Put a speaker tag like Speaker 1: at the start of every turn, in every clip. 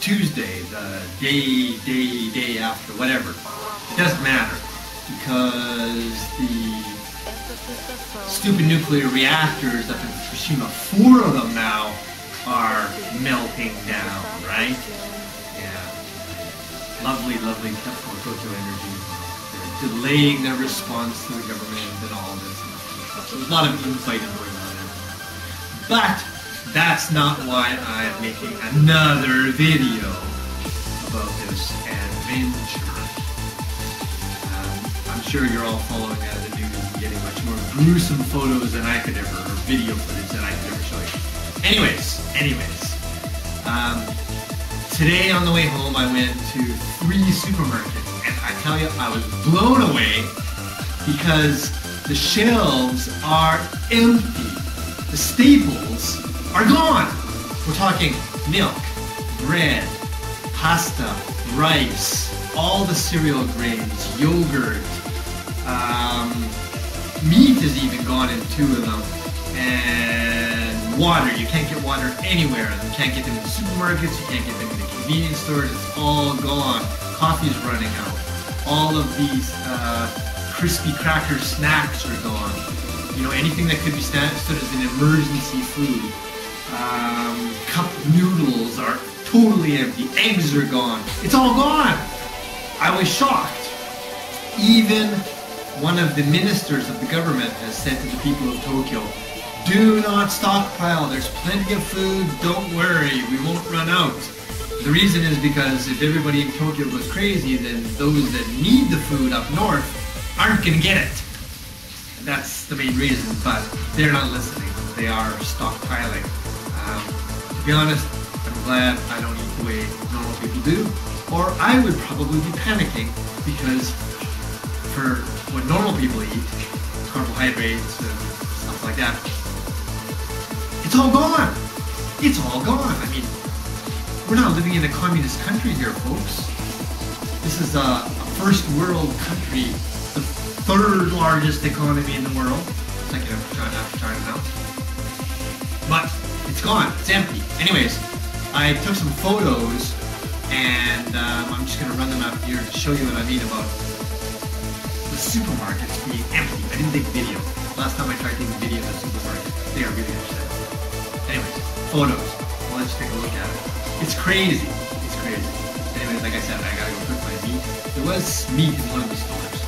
Speaker 1: Tuesday, the day, day, day after, whatever. It doesn't matter because the stupid nuclear reactors up in Fukushima, four of them now are melting down, right? Yeah. Lovely, lovely TEPCO Tokyo Energy. They're delaying their response to the government and all this. So there's a lot of infighting going on there. But that's not why I'm making another video about this adventure. Um, I'm sure you're all following uh, the news and getting much more gruesome photos than I could ever, or video footage than I could ever show you. Anyways, anyways. Um, today on the way home, I went to three supermarkets, and I tell you, I was blown away because the shelves are empty. The staples are gone. We're talking milk, bread, pasta, rice, all the cereal grains, yogurt, um, meat is even gone in two of them, and water. You can't get water anywhere. You can't get them in the supermarkets. You can't get them in the convenience stores. It's all gone. Coffee's running out. All of these uh, crispy cracker snacks are gone. You know, anything that could be stood as an emergency food. Um, cup noodles are totally empty. Eggs are gone. It's all gone. I was shocked. Even one of the ministers of the government has said to the people of Tokyo, do not stockpile. There's plenty of food. Don't worry. We won't run out. The reason is because if everybody in Tokyo goes crazy, then those that need the food up north aren't going to get it. That's the main reason, but they're not listening. They are stockpiling. Um, to be honest, I'm glad I don't eat the way normal people do, or I would probably be panicking because for what normal people eat, carbohydrates and stuff like that, it's all gone. It's all gone. I mean, we're not living in a communist country here, folks. This is a, a first world country, the third largest economy in the world, second after China, after China now. But it's gone. It's empty. Anyways, I took some photos, and um, I'm just gonna run them up here to show you what I mean about the supermarkets being empty. I didn't take video. Last time I tried taking video in the supermarket, they are really upset. Anyways, photos. Well, let's take a look at it. It's crazy. It's crazy. Anyways, like I said, I gotta go cook my meat. There was meat in one of the stores,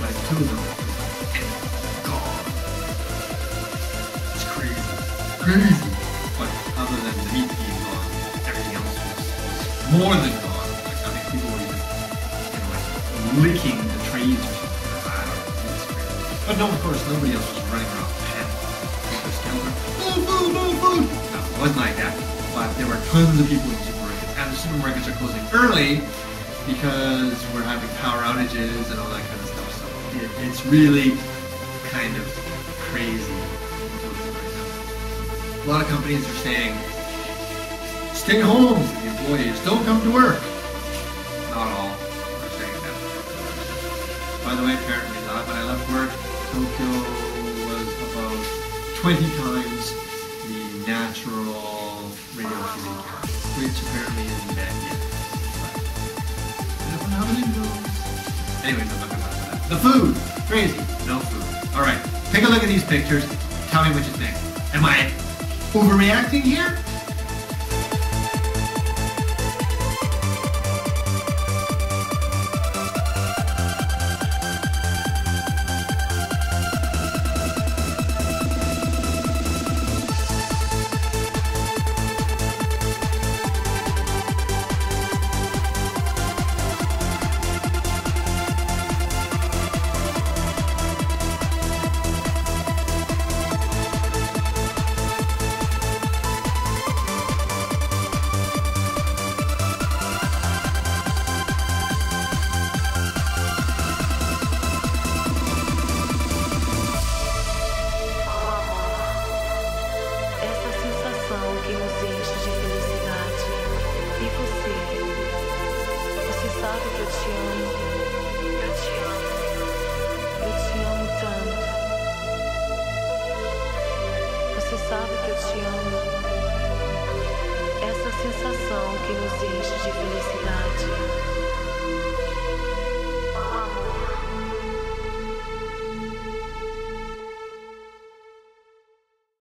Speaker 1: but two of them, was gone. It's crazy. Crazy. More than gone. Like, I think people were even, you know, like licking the trays or something. But no, of course, nobody else was running around panic. Just counter, food, food, food, food. No, it wasn't like that. But there were tons of people in supermarkets, and the supermarkets are closing early because we're having power outages and all that kind of stuff. So it, it's really kind of crazy. A lot of companies are saying, stay home, the employees, don't come to work. Not all are saying that. By the way, apparently not. When I left work, Tokyo was about 20 times the natural radioactivity count, which apparently isn't bad yet. But I don't know how many knows. Anyway, no, I'm about that. The food! Crazy. No food. Alright, take a look at these pictures. Tell me what you think. Am I overreacting here?
Speaker 2: Que nos enche de felicidade. E você? Você sabe que eu te amo. Eu te amo. Eu te amo tanto. Você sabe que eu te amo. Essa sensação que nos enche de felicidade